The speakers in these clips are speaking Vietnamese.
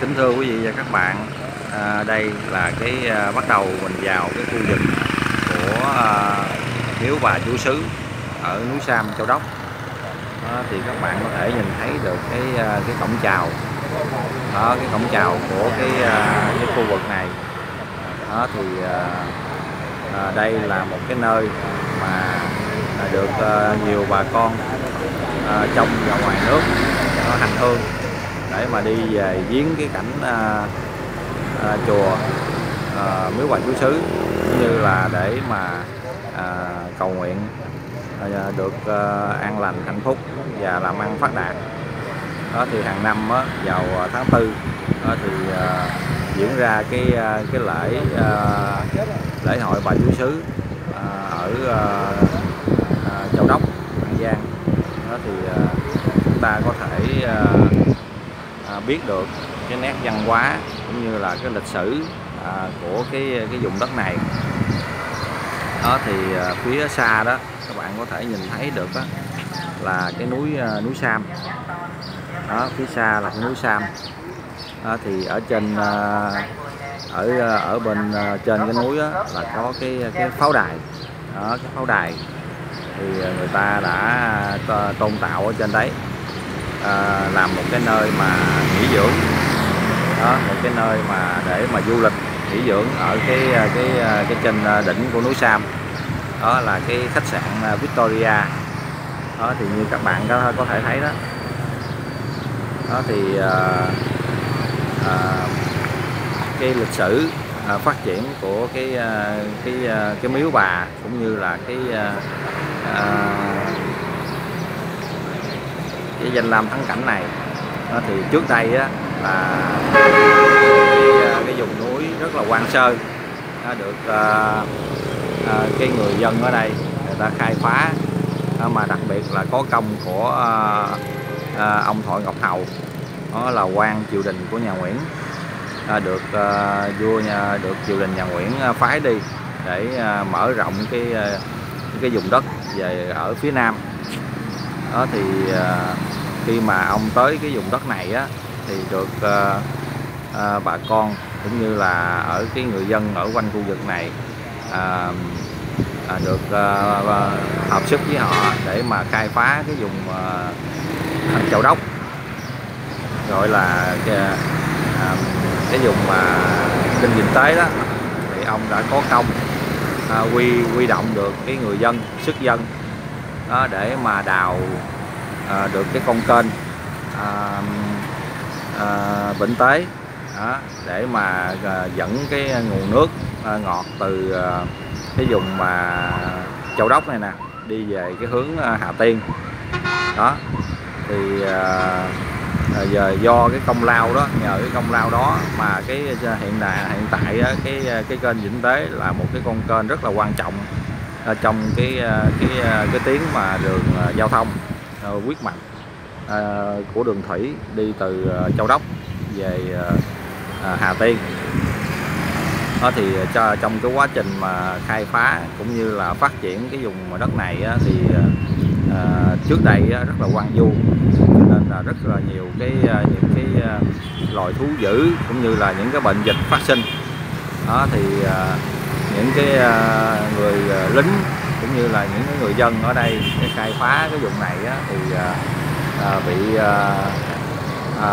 kính thưa quý vị và các bạn à, đây là cái à, bắt đầu mình vào cái khu vực của à, miếu bà chúa xứ ở núi Sam Châu Đốc. Đó, thì các bạn có thể nhìn thấy được cái à, cái cổng chào. Đó cái cổng chào của cái à, cái khu vực này. Đó thì à, à, đây là một cái nơi mà được à, nhiều bà con à, trong và ngoài nước hành hương để mà đi về viếng cái cảnh à, à, chùa à, miếu bà chúa xứ cũng như là để mà à, cầu nguyện à, à, được à, an lành hạnh phúc và làm ăn phát đạt. Đó thì hàng năm á, vào tháng tư đó thì à, diễn ra cái à, cái lễ à, lễ hội bà chúa xứ à, ở à, à, châu đốc an giang. Đó thì à, chúng ta có thể à, à, biết được cái nét văn hóa cũng như là cái lịch sử à, của cái cái vùng đất này. Đó thì à, phía xa đó các bạn có thể nhìn thấy được đó, là cái núi à, núi Sam. Đó phía xa là cái núi Sam. Đó, thì ở trên à, ở à, ở bên à, trên cái núi đó, là có cái cái pháo đài. Đó cái pháo đài. Thì à, người ta đã à, tôn tạo ở trên đấy à, làm một cái nơi mà nghỉ dưỡng. Đó một cái nơi mà để mà du lịch nghỉ dưỡng ở cái à, cái à, cái trên à, đỉnh của núi Sam. Đó là cái khách sạn Victoria. Đó thì như các bạn có có thể thấy đó. Đó thì à, à, cái lịch sử à, phát triển của cái à, cái à, cái miếu bà cũng như là cái à, à, cái danh lam thắng cảnh này. Đó, thì trước đây á, là cái, à, cái vùng núi rất là quan sơ nó được à, à, cái người dân ở đây người ta khai phá. À, mà đặc biệt là có công của à, à, ông Thoại Ngọc Hầu đó là quan triều đình của nhà Nguyễn. À, được à, vua nhà được triều đình nhà Nguyễn à, phái đi để à, mở rộng cái à, cái vùng đất về ở phía nam. Đó thì à, khi mà ông tới cái vùng đất này á thì được uh, uh, bà con cũng như là ở cái người dân ở quanh khu vực này uh, uh, được à, hợp sức với họ để mà khai phá cái vùng uh, Châu Đốc. Gọi là cái, uh, cái vùng mà kinh nghiệm tế đó thì ông đã có công uh, quy quy động được cái người dân sức dân uh, để mà đào à, được cái con kênh à, à, Vĩnh Tế đó, để mà à, dẫn cái nguồn nước à, ngọt từ à, cái vùng mà Châu Đốc này nè đi về cái hướng à, Hà Tiên. Đó thì à, à giờ do cái công lao đó nhờ cái công lao đó mà cái à, hiện đại hiện tại cái à, cái kênh Vĩnh Tế là một cái con kênh rất là quan trọng trong cái cái cái tiếng mà đường giao thông quyết mạch à, của đường thủy đi từ à, Châu Đốc về à, Hà Tiên. Đó thì cho trong cái quá trình mà khai phá cũng như là phát triển cái vùng đất này thì à, trước đây rất là quan du nên là rất là nhiều cái những cái loài thú dữ cũng như là những cái bệnh dịch phát sinh. Đó thì à, những cái người lính cũng như là những người dân ở đây cái khai phá cái vùng này á, thì à, à, bị à, à,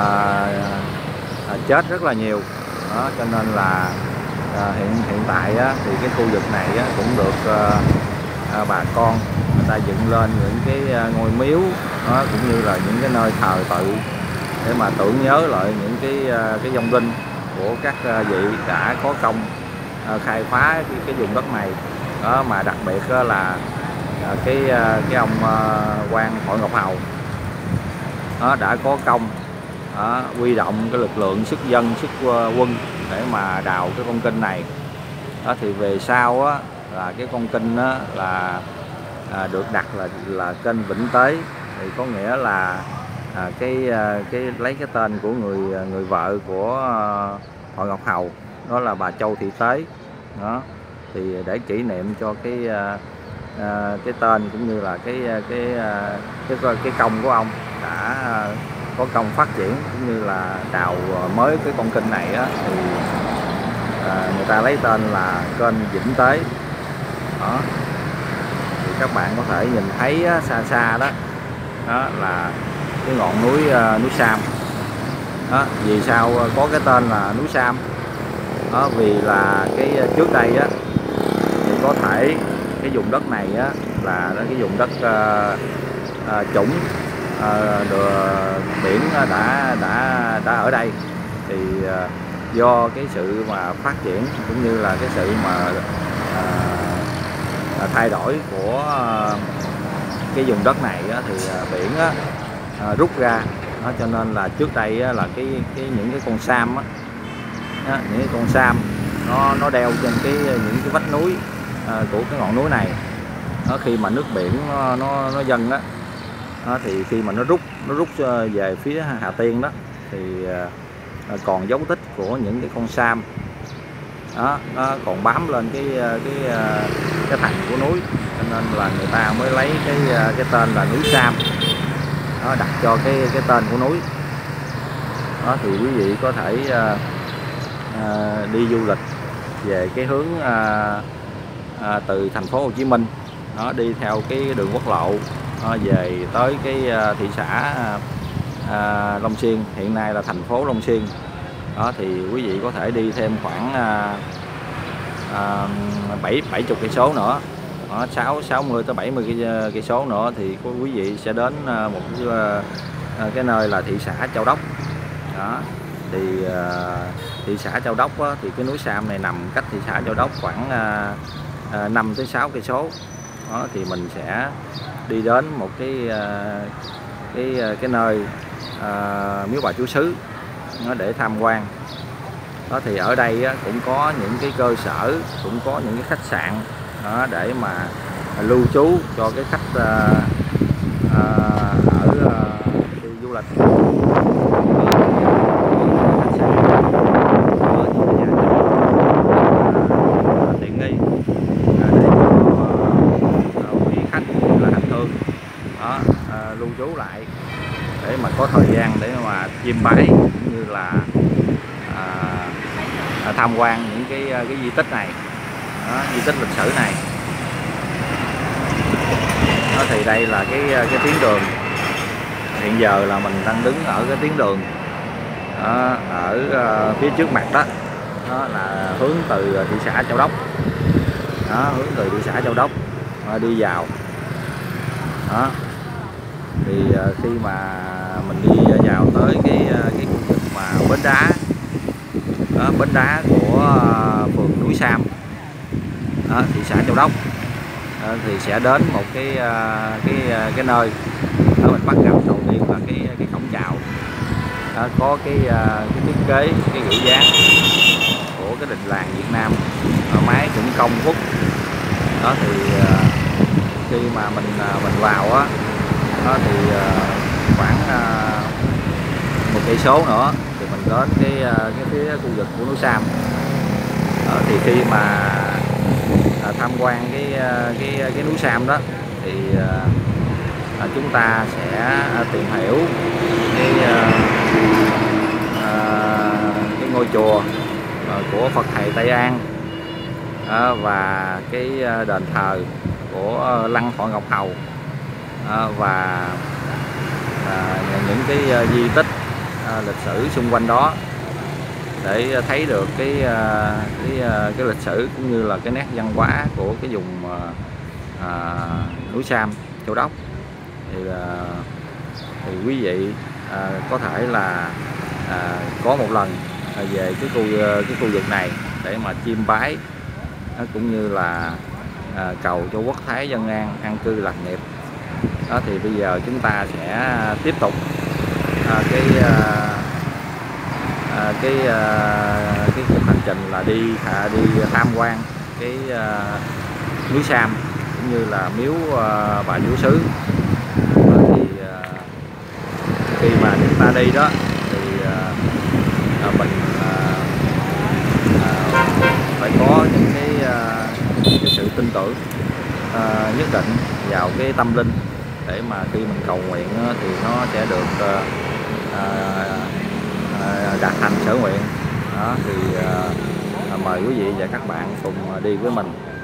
à, chết rất là nhiều. Đó cho nên là à, hiện hiện tại á, thì cái khu vực này á, cũng được à, à, bà con người ta dựng lên những cái à, ngôi miếu đó, cũng như là những cái nơi thờ tự để mà tưởng nhớ lại những cái à, cái vong linh của các vị đã có công khai phá cái, cái vùng đất này đó mà đặc biệt là à, cái à, cái ông à, quan Hội Ngọc Hầu. Đó, đã có công đó, quy động cái lực lượng sức dân sức quân để mà đào cái con kênh này. Đó thì về sau á là cái con kênh á, là à, được đặt là là kênh Vĩnh Tế. Thì có nghĩa là à, cái cái lấy cái tên của người người vợ của Hội Ngọc Hầu đó là bà Châu Thị Tế. Đó thì để kỷ niệm cho cái à, à cái tên cũng như là cái à, cái à, cái cái, cái công của ông đã có công phát triển cũng như là đào mới cái con kênh này á, thì à, người ta lấy tên là kênh Vĩnh Tế. Đó. Thì các bạn có thể nhìn thấy á, xa xa đó đó là cái ngọn núi à, núi Sam. Đó vì sao có cái tên là núi Sam? Đó vì là cái trước đây á có thể cái vùng đất này á là cái vùng đất uh, uh, trũng uh, biển đã đã đã ở đây. Thì uh, do cái sự mà phát triển cũng như là cái sự mà uh, thay đổi của uh, cái vùng đất này á, thì uh, biển á, uh, rút ra. Đó, cho nên là trước đây á, là cái cái những cái con sam á, á những cái con sam nó nó đeo trên cái những cái vách núi. À, của cái ngọn núi này. Nó khi mà nước biển nó nó, nó dâng đó, đó thì khi mà nó rút nó rút ờ, về phía Hà Tiên đó thì ờ, còn dấu tích của những cái con sam. Đó nó còn bám lên cái cái cái thành của núi cho nên là người ta mới lấy cái cái tên là núi sam. Nó đặt cho cái cái tên của núi. Đó thì quý vị có thể uh, uh, đi du lịch về cái hướng uh, à, từ thành phố Hồ Chí Minh nó đi theo cái đường quốc lộ uh, về tới cái à, thị xã à, Long Xuyên. Hiện nay là thành phố Long Xuyên. Đó thì quý vị có thể đi thêm khoảng à, à, bảy bảy chục cây số nữa. Đó, 6 60 tới 70 cây à, cây số nữa thì quý vị sẽ đến một cái, cái nơi là thị xã Châu Đốc. Đó thì thị xã Châu Đốc á, thì cái núi Sam này nằm cách thị xã Châu Đốc khoảng à, 5 tới 6 cây số. Đó thì mình sẽ đi đến một cái à, cái à, cái nơi à, miếu bà chúa xứ nó để tham quan. Đó thì ở đây á, cũng có những cái cơ sở cũng có những cái khách sạn đó, để mà lưu trú cho cái khách à, à, ở à, đi du lịch tiện nghi để cho quý khách là hành hương đó lưu trú lại để mà có thời gian để mà chiêm bái cũng như là à, à, tham quan những cái à, cái di tích này. Đó, di tích lịch sử này. Đó thì đây là cái à, cái tuyến đường. Hiện giờ là mình đang đứng ở cái tuyến đường đó, ở uh, phía trước mặt đó. Đó là hướng từ thị xã Châu Đốc. Đó hướng từ thị xã Châu Đốc đi vào. Đó. Thì uh, khi mà mình đi à, vào tới cái à, cái khu vực mà bến đá. Đó, bến đá của à, phường núi Sam. Đó, thị xã Châu Đốc. Đó, thì sẽ đến một cái cái cái nơi đó mình bắt gặp đầu tiên là cái cái cổng chào. Đó, có cái cái thiết kế cái kiểu dáng của cái đình làng Việt Nam. Ở máy cũng công phúc đó thì khi mà mình mình vào á đó thì khoảng à, một cây số nữa, thì mình đến cái à, cái phía khu vực của núi Sam. Ờ, thì khi mà à, tham quan cái cái cái núi Sam đó, thì chúng ta sẽ tìm hiểu cái cái ngôi chùa của Phật thầy Tây An và cái đền thờ của Lăng Thọ Ngọc Hầu và À, những cái à, di tích à, lịch sử xung quanh đó để thấy được cái cái cái lịch sử cũng như là cái nét văn hóa của cái vùng à, núi Sam Châu Đốc. Thì uh, thì quý vị à, có thể là à, có một lần về cái khu cái khu vực này để mà chiêm bái cũng như là à, cầu cho quốc thái dân an an cư lạc nghiệp đó thì bây giờ chúng ta sẽ à, tiếp tục à, cái à, à, cái à, cái cuộc hành trình là đi à, đi tham quan cái à, núi Sam cũng như là miếu à, bà vú sứ. Thì à, khi mà chúng ta đi đó thì à, à, mình à, à, phải có những cái, à, cái sự tin tưởng à, nhất định vào cái tâm linh để mà khi mình cầu nguyện thì nó sẽ được à, à, đạt thành sở nguyện. Đó thì à, mời quý vị và các bạn cùng đi với mình.